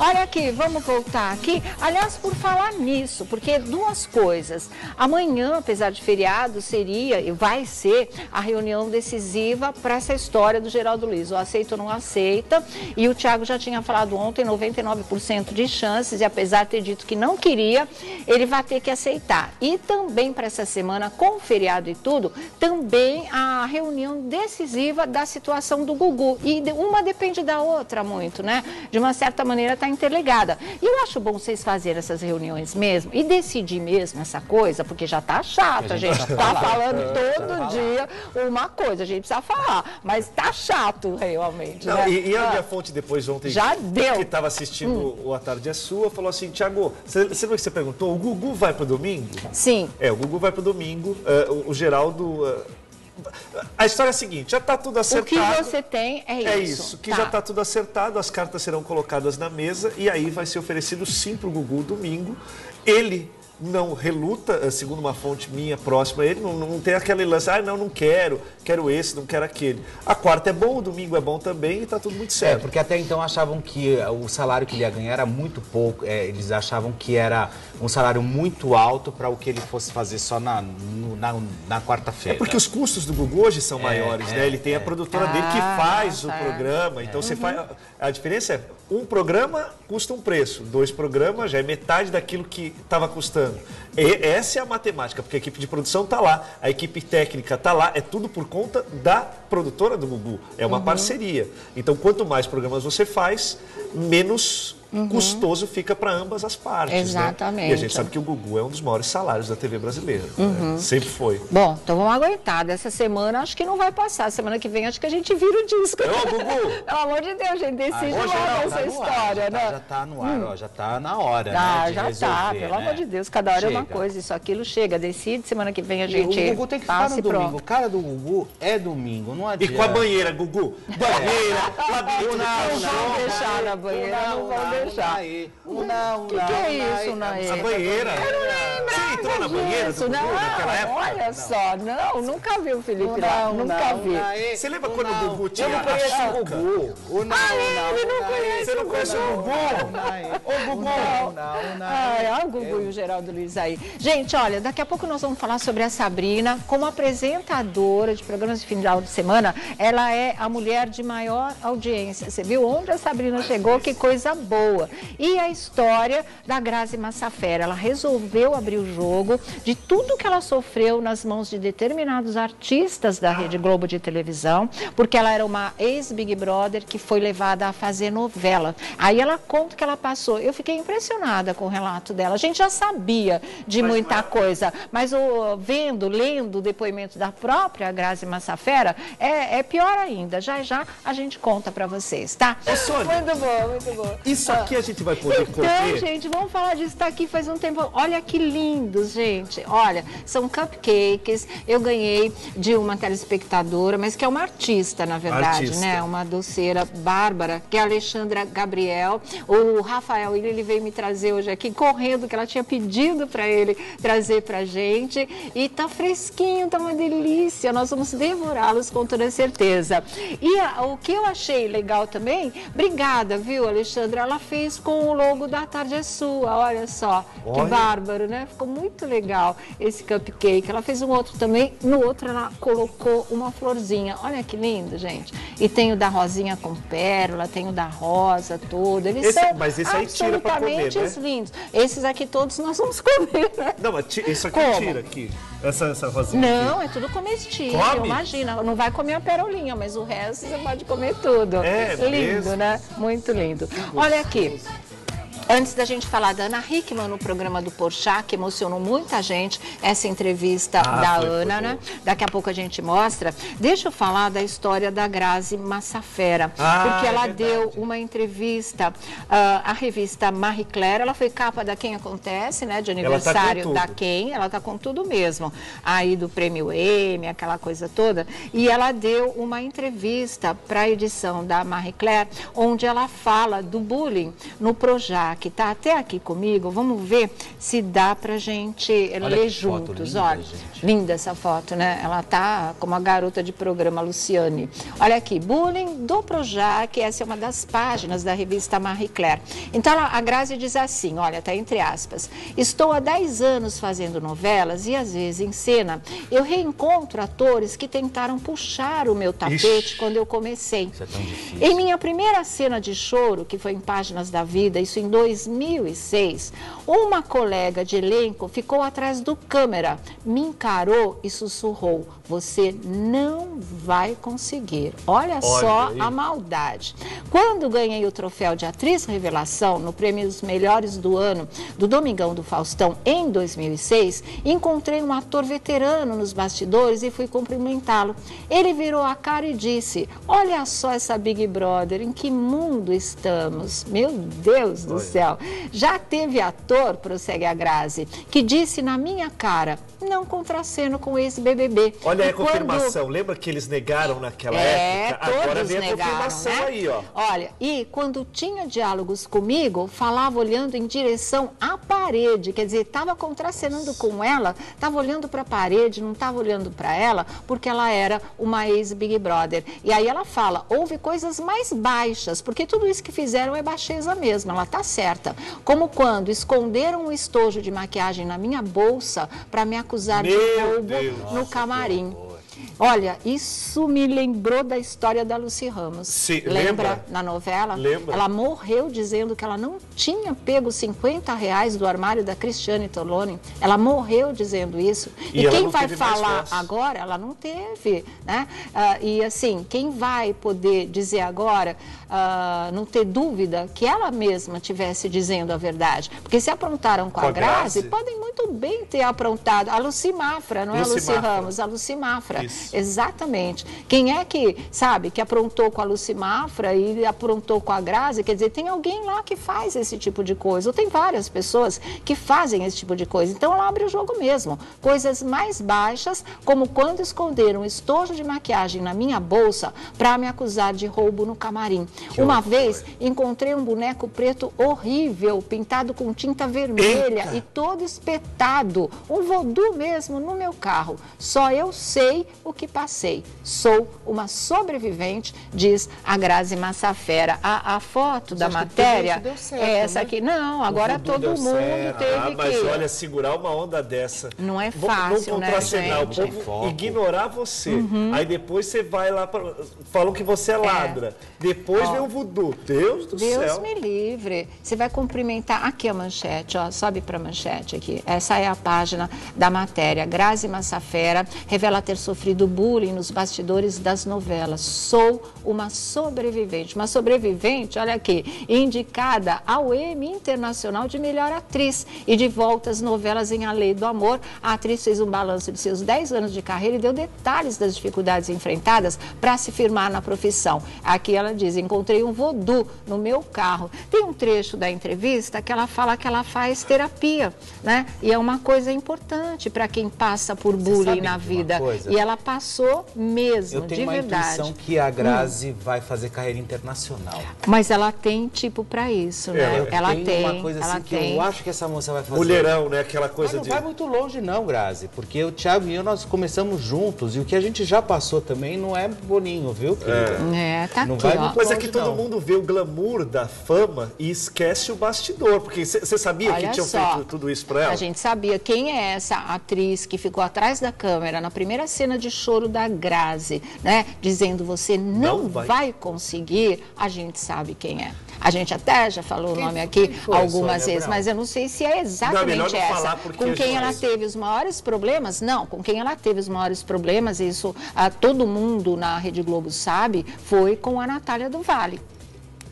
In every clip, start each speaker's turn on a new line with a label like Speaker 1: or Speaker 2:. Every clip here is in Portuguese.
Speaker 1: Olha aqui, vamos voltar aqui. Aliás, por falar nisso, porque duas coisas. Amanhã, apesar de feriado, seria e vai ser a reunião decisiva para essa história do Geraldo Luiz. O aceita ou não aceita. E o Tiago já tinha falado ontem, 99% de chances, e apesar de ter dito que não queria, ele vai ter que aceitar. E também para essa semana, com o feriado e tudo, também a reunião decisiva da situação do Gugu. E uma depende da outra muito, né? De uma certa maneira está interligada. E eu acho bom vocês fazerem essas reuniões mesmo e decidir mesmo essa coisa, porque já está chato, a gente está falando todo dia uma coisa, a gente precisa falar, mas está chato realmente.
Speaker 2: Não,
Speaker 1: né?
Speaker 2: E, e a minha fonte depois ontem,
Speaker 1: Já deu.
Speaker 2: que estava assistindo
Speaker 1: Hum.
Speaker 2: o A Tarde é Sua, falou assim, Tiago, você lembra que você perguntou, o Gugu vai pro domingo?
Speaker 1: Sim.
Speaker 2: É, o Gugu vai pro domingo, eh, o, o Geraldo... eh, a história é a seguinte, já está tudo
Speaker 1: O
Speaker 2: acertado.
Speaker 1: que você tem é isso.
Speaker 2: É isso, que
Speaker 1: Tá.
Speaker 2: já está tudo acertado, as cartas serão colocadas na mesa e aí vai ser oferecido sim para o Gugu domingo. Ele não reluta, eh, segundo uma fonte minha próxima, ele não, não tem aquele lance, ah, não, não quero, quero esse, não quero aquele. A quarta é bom, o domingo é bom também e está tudo muito
Speaker 3: É,
Speaker 2: certo.
Speaker 3: porque até então achavam que eh, o salário que ele ia ganhar era muito pouco. é, eles achavam que era um salário muito alto para o que ele fosse fazer só na, no- na, na
Speaker 2: É
Speaker 3: quarta-feira.
Speaker 2: porque os custos do Gugu hoje são maiores,
Speaker 3: é,
Speaker 2: né? Ele tem a produtora dele que
Speaker 1: Ah,
Speaker 2: faz o
Speaker 1: tá.
Speaker 2: programa. Então você faz. A diferença é um programa custa um preço, dois programas já é metade daquilo que estava custando. E essa é a matemática, porque a equipe de produção está lá, a equipe técnica está lá, é tudo por conta da produtora do Gugu. É uma parceria. Então, quanto mais programas você faz, menos custoso fica para ambas as partes. né?
Speaker 1: Exatamente.
Speaker 2: E a gente sabe que o Gugu é um dos maiores salários da TV brasileira. né? Sempre foi.
Speaker 1: Bom, então vamos aguentar. Dessa semana acho que não vai passar. Semana que vem acho que a gente vira o disco.
Speaker 2: Ô, Gugu!
Speaker 1: Pelo amor de Deus, gente, decide logo essa
Speaker 3: tá ar,
Speaker 1: história,
Speaker 3: já
Speaker 1: né?
Speaker 3: Tá, já tá no ar, ó, já tá na hora,
Speaker 1: Ah,
Speaker 3: né,
Speaker 1: já
Speaker 3: resolver,
Speaker 1: tá, pelo
Speaker 3: né?
Speaker 1: amor de Deus, cada hora é uma
Speaker 3: Chega.
Speaker 1: coisa, isso, aquilo chega, decide, semana que vem a
Speaker 3: E
Speaker 1: gente
Speaker 3: o Gugu tem que ficar no
Speaker 1: e pronto.
Speaker 3: domingo. O cara do Gugu é domingo, não
Speaker 2: E
Speaker 3: adianta.
Speaker 2: com a banheira, Gugu? Banheira, labirinto
Speaker 1: Não vão deixar na banheira, não vão deixar.
Speaker 3: O
Speaker 1: que que é isso, Naê?
Speaker 2: A banheira. Você entrou na banheira do
Speaker 1: Isso,
Speaker 2: Gugu
Speaker 1: não,
Speaker 2: naquela época?
Speaker 1: olha só, não, nunca vi o Felipe lá, nunca vi.
Speaker 2: Você lembra quando o Gugu tinha
Speaker 3: Eu não
Speaker 2: a
Speaker 3: conheço o? Gugu. O não,
Speaker 1: Ah,
Speaker 3: não,
Speaker 1: ele não
Speaker 3: não,
Speaker 1: conhece
Speaker 2: Você não conhece o Gugu?
Speaker 3: Ô, Gugu! Não, não,
Speaker 1: olha o Gugu e o Geraldo Luiz aí. Gente, olha, daqui a pouco nós vamos falar sobre a Sabrina. Como apresentadora de programas de final de semana, ela é a mulher de maior audiência. Você viu onde a Sabrina chegou? Que coisa boa. E a história da Grazi Massafera. Ela resolveu abrir o jogo de tudo que ela sofreu nas mãos de determinados artistas da Rede Globo de televisão, porque ela era uma ex-Big Brother que foi levada a fazer novela. Aí ela conta que ela passou. Eu fiquei impressionada com o relato dela. A gente já sabia de muita coisa, mas o, vendo, lendo o depoimento da própria Grazi Massafera, é, é pior ainda. Já já a gente conta para vocês, tá?
Speaker 2: Ô, Sônia.
Speaker 1: Muito bom, muito bom.
Speaker 2: Isso aqui a gente vai poder
Speaker 1: Então,
Speaker 2: comer?
Speaker 1: gente, vamos falar disso. Está aqui faz um tempo. Olha que lindos, gente. Olha, são cupcakes. Eu ganhei de uma telespectadora, mas que é uma artista, na verdade,
Speaker 2: Artista.
Speaker 1: né? Uma doceira bárbara, que é a Alexandra Gabriel. O Rafael, ele, ele veio me trazer hoje aqui, correndo, que ela tinha pedido para ele trazer pra gente. E tá fresquinho, tá uma delícia. Nós vamos devorá-los com toda certeza. E a- o que eu achei legal também, obrigada, viu, Alexandra? Ela fez com o logo da Tarde é Sua, olha só. Que
Speaker 2: Olha.
Speaker 1: bárbaro, né? Ficou muito legal esse cupcake. Ela fez um outro também, no outro ela colocou uma florzinha. Olha que lindo, gente. E tem o da rosinha com pérola, tem o da rosa todo. Eles
Speaker 2: Esse-
Speaker 1: são
Speaker 2: mas esse aí tira pra comer, né?
Speaker 1: lindos. Esses aqui todos nós vamos comer, né?
Speaker 2: Não, mas isso aqui
Speaker 1: Como?
Speaker 2: tira aqui. Essa, essa rosinha
Speaker 1: Não, é tudo comestível,
Speaker 2: Come?
Speaker 1: imagina. Não vai comer a perolinha, mas o resto você pode comer tudo.
Speaker 2: É
Speaker 1: lindo,
Speaker 2: mesmo?
Speaker 1: né? Muito lindo. Olha aqui. Antes da gente falar da Ana Hickman no programa do Porchat, que emocionou muita gente, essa entrevista
Speaker 2: Ah,
Speaker 1: da
Speaker 2: foi, foi
Speaker 1: Ana, né? Daqui a pouco a gente mostra. Deixa eu falar da história da Grazi Massafera,
Speaker 2: Ah,
Speaker 1: porque
Speaker 2: é
Speaker 1: ela
Speaker 2: verdade.
Speaker 1: deu uma entrevista ah, à revista Marie Claire. Ela foi capa da Quem Acontece, né? De
Speaker 2: tá
Speaker 1: aniversário
Speaker 2: tudo.
Speaker 1: da Quem. Ela tá com tudo mesmo. Aí do prêmio Emmy, aquela coisa toda. E ela deu uma entrevista para a edição da Marie Claire, onde ela fala do bullying no Projac. Que está até aqui comigo, vamos ver se dá para gente
Speaker 3: Olha
Speaker 1: ler juntos.
Speaker 3: linda,
Speaker 1: Olha,
Speaker 3: gente.
Speaker 1: linda essa foto, né? Ela tá como a garota de programa Luciane. Olha aqui, bullying do Projac, essa é uma das páginas da revista Marie Claire. Então ela- a Grazi diz assim, olha, tá entre aspas. Estou há 10 anos fazendo novelas e às vezes em cena eu reencontro atores que tentaram puxar o meu tapete
Speaker 2: Ixi.
Speaker 1: quando eu comecei.
Speaker 3: Isso é tão difícil.
Speaker 1: Em minha primeira cena de choro, que foi em Páginas da Vida, isso em 2006, uma colega de elenco ficou atrás do câmera, me encarou e sussurrou: Você não vai conseguir. Olha, só
Speaker 2: aí.
Speaker 1: a maldade. Quando ganhei o troféu de atriz revelação no prêmio dos melhores do ano do Domingão do Faustão em 2006, encontrei um ator veterano nos bastidores e fui cumprimentá-lo. Ele virou a cara e disse: Olha só essa Big Brother, em que mundo estamos? Meu Deus do
Speaker 2: Olha.
Speaker 1: céu. Já teve ator, prossegue a Grazi, que disse na minha cara: Não contraceno com ex-BBB.
Speaker 2: Olha aí
Speaker 1: E
Speaker 2: a confirmação. Lembra que eles negaram naquela
Speaker 1: é,
Speaker 2: época?
Speaker 1: todos
Speaker 2: Agora vem a
Speaker 1: negaram,
Speaker 2: confirmação
Speaker 1: né?
Speaker 2: aí, ó.
Speaker 1: Olha, e quando tinha diálogos comigo, falava olhando em direção à parede, quer dizer, estava contracenando com ela, estava olhando para a parede, não estava olhando para ela, porque ela era uma ex-Big Brother. E aí ela fala, houve coisas mais baixas, porque tudo isso que fizeram é baixeza mesmo, ela tá certa. Como quando esconderam um estojo de maquiagem na minha bolsa para me acusar de
Speaker 2: Meu
Speaker 1: roubo
Speaker 2: Deus.
Speaker 1: no camarim. Olha, isso me lembrou da história da Lucy Ramos.
Speaker 2: Sim,
Speaker 1: lembra,
Speaker 2: lembra?
Speaker 1: na novela?
Speaker 2: Lembra.
Speaker 1: Ela morreu dizendo que ela não tinha pego 50 reais do armário da Cristiane Tolone. Ela morreu dizendo isso.
Speaker 2: E
Speaker 1: E, quem vai falar agora, ela não teve, né? Ah, e assim, quem vai poder dizer agora, ah, não ter dúvida que ela mesma tivesse dizendo a verdade? Porque se aprontaram com,
Speaker 2: Com
Speaker 1: a
Speaker 2: a
Speaker 1: Grazi,
Speaker 2: Grazi.
Speaker 1: podem muito bem ter aprontado. A Lucy Mafra, não é a
Speaker 2: Lucy
Speaker 1: Lucy
Speaker 2: Mafra.
Speaker 1: Ramos, a Lucy Mafra.
Speaker 2: Isso.
Speaker 1: Exatamente. Quem é que, sabe, que aprontou com a Lucy Mafra e aprontou com a Grazi? Quer dizer, tem alguém lá que faz esse tipo de coisa. Ou tem várias pessoas que fazem esse tipo de coisa. Então ela abre o jogo mesmo. Coisas mais baixas, como quando esconderam um estojo de maquiagem na minha bolsa para me acusar de roubo no camarim. Uma vez encontrei um boneco preto horrível, pintado com tinta vermelha
Speaker 2: Eita!
Speaker 1: e todo espetado, um voodoo mesmo no meu carro. Só eu sei o que passei. Sou uma sobrevivente, diz a Grazi Massafera. A, a foto da matéria
Speaker 3: certo,
Speaker 1: é essa
Speaker 3: né?
Speaker 1: aqui. Não, agora todo mundo
Speaker 3: certo.
Speaker 1: teve
Speaker 2: Ah, mas
Speaker 1: que...
Speaker 2: olha, segurar uma onda dessa.
Speaker 1: Não é fácil,
Speaker 2: não
Speaker 1: né,
Speaker 2: contracenar,
Speaker 1: gente?
Speaker 2: o povo ignorar você. Aí depois você vai lá, pra... falam que você é ladra. Depois
Speaker 1: Ó.
Speaker 2: vem o voodoo. Deus do
Speaker 1: Deus
Speaker 2: céu.
Speaker 1: me livre. Você vai cumprimentar. Aqui a manchete, ó. Sobe para a manchete aqui. Essa é a página da matéria. Grazi Massafera revela ter sofrido bullying nos bastidores das novelas. Sou uma sobrevivente. Uma sobrevivente, olha aqui, indicada ao Emmy Internacional de Melhor Atriz. E de volta às novelas em A Lei do Amor, a atriz fez um balanço de seus 10 anos de carreira e deu detalhes das dificuldades enfrentadas para se firmar na profissão. Aqui ela diz: encontrei um voodoo no meu carro. Tem um trecho da entrevista que ela fala que ela faz terapia, né? E é uma coisa importante para quem passa por bullying na vida.
Speaker 3: coisa?
Speaker 1: E ela passou mesmo,
Speaker 3: Eu tenho
Speaker 1: de
Speaker 3: uma
Speaker 1: verdade.
Speaker 3: intuição que a Grazi vai fazer carreira internacional.
Speaker 1: Mas ela tem tipo para isso, né?
Speaker 2: É,
Speaker 1: ela
Speaker 3: tem,
Speaker 1: tem,
Speaker 3: uma coisa
Speaker 1: ela
Speaker 3: assim que
Speaker 1: tem.
Speaker 3: eu acho que essa moça vai fazer.
Speaker 2: Mulherão, né? Aquela
Speaker 3: Mas
Speaker 2: coisa
Speaker 3: não
Speaker 2: de.
Speaker 3: vai muito longe não, Grazi, porque o Thiago e eu nós começamos juntos e o que a gente já passou também não é boninho, viu, querida?
Speaker 1: É, tá
Speaker 3: Não
Speaker 1: aqui,
Speaker 3: vai
Speaker 1: ó.
Speaker 3: muito
Speaker 2: Mas é
Speaker 3: longe,
Speaker 2: que todo
Speaker 3: não.
Speaker 2: mundo vê o glamour da fama e esquece o bastidor. Porque você sabia
Speaker 1: Olha
Speaker 2: que tinham
Speaker 1: só,
Speaker 2: feito tudo isso pra ela?
Speaker 1: A gente sabia quem é essa atriz que ficou atrás da câmera na primeira cena de choro da Grazi, né? Dizendo você não,
Speaker 2: Não vai.
Speaker 1: vai. conseguir. A gente sabe quem é. A gente até já falou
Speaker 3: Quem
Speaker 1: o nome aqui algumas vezes,
Speaker 3: Abrão?
Speaker 1: mas eu não sei se é
Speaker 2: Não,
Speaker 1: exatamente
Speaker 2: não
Speaker 1: essa. com quem ela teve os maiores problemas? Não, com quem ela teve os maiores problemas, isso ah, todo mundo na Rede Globo sabe, foi com a Natália do Vale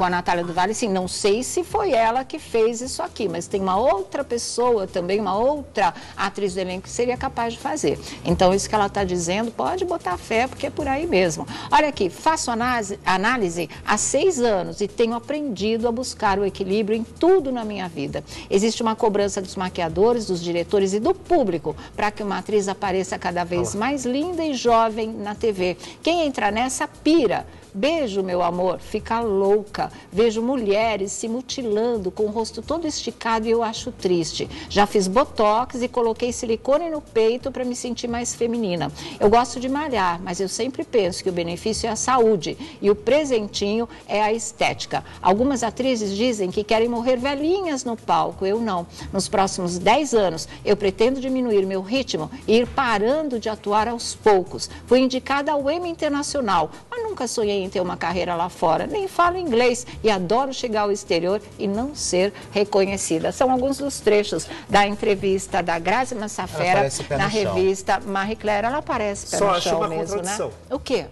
Speaker 1: com a Natália do Vale, sim, não sei se foi ela que fez isso aqui, mas tem uma outra pessoa também, uma outra atriz do elenco que seria capaz de fazer. Então, isso que ela está dizendo, pode botar fé, porque é por aí mesmo. Olha aqui, faço análise, análise há seis anos e tenho aprendido a buscar o equilíbrio em tudo na minha vida. Existe uma cobrança dos maquiadores, dos diretores e do público para que uma atriz apareça cada vez mais linda e jovem na TV. Quem entra nessa pira Beijo, meu amor, fica louca. Vejo mulheres se mutilando com o rosto todo esticado e eu acho triste. Já fiz botox e coloquei silicone no peito para me sentir mais feminina. Eu gosto de malhar, mas eu sempre penso que o benefício é a saúde e o presentinho é a estética. Algumas atrizes dizem que querem morrer velhinhas no palco, eu não. Nos próximos 10 anos, eu pretendo diminuir meu ritmo e ir parando de atuar aos poucos. Fui indicada ao Emmy Internacional, mas nunca sonhei em ter uma carreira lá fora. Nem falo inglês e adoro chegar ao exterior e não ser reconhecida. São alguns dos trechos da entrevista da Grazi Massafera na revista Marie Claire. Ela aparece pé
Speaker 2: Só
Speaker 1: no chão
Speaker 2: uma
Speaker 1: mesmo, né? O quê?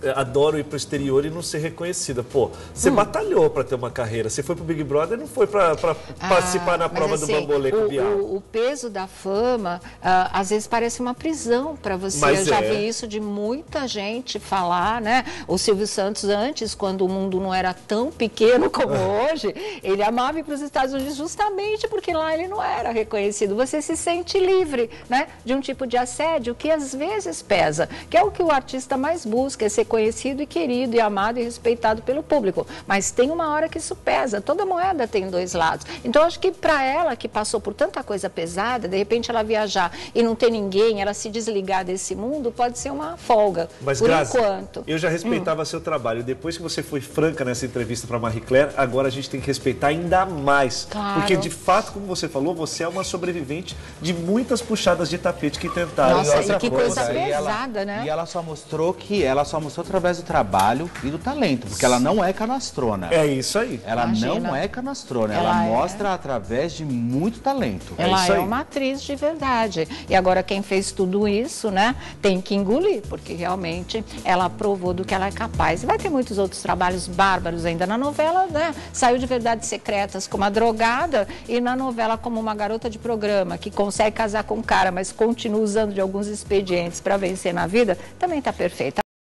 Speaker 2: É, adoro ir para o exterior e não ser reconhecida. Pô, você hum. batalhou para ter uma carreira. Você foi para o Big Brother não foi para ah, participar na prova
Speaker 1: assim,
Speaker 2: do bambolê com o, Bial.
Speaker 1: O, o, peso da fama, uh, às vezes parece uma prisão para você. Mas Eu já é. vi isso de muita gente falar, né? O Silvio Santos antes, quando o mundo não era tão pequeno como hoje, ele amava ir para os Estados Unidos justamente porque lá ele não era reconhecido. Você se sente livre, né? De um tipo de assédio que às vezes pesa, que é o que o artista mais busca, é ser conhecido e querido e amado e respeitado pelo público. Mas tem uma hora que isso pesa. Toda moeda tem dois lados. Então, acho que para ela que passou por tanta coisa pesada, de repente ela viajar e não ter ninguém, ela se desligar desse mundo, pode ser uma folga.
Speaker 2: Mas,
Speaker 1: por
Speaker 2: Grazi,
Speaker 1: enquanto.
Speaker 2: Eu já respeitava hum. seu trabalho. Depois que você foi franca nessa entrevista para Marie Claire, agora a gente tem que respeitar ainda mais.
Speaker 1: Claro.
Speaker 2: Porque, de fato, como você falou, você é uma sobrevivente de muitas puxadas de tapete que tentaram.
Speaker 1: Nossa, e, que coisa, coisa pesada,
Speaker 3: ela,
Speaker 1: né?
Speaker 3: E ela só mostrou que ela só mostrou através do trabalho e do talento, porque ela não é canastrona.
Speaker 2: É isso aí.
Speaker 3: Ela Imagina. não é canastrona, ela, ela é... mostra através de muito talento.
Speaker 1: Ela
Speaker 3: é,
Speaker 1: é uma atriz de verdade. E agora quem fez tudo isso, né, tem que engolir, porque realmente ela provou do que ela é capaz. E vai ter muitos outros trabalhos bárbaros ainda na novela, né? Saiu de Verdades Secretas como a drogada e na novela como uma garota de programa que consegue casar com o cara, mas continua usando de alguns expedientes para vencer na vida, também está perfeita.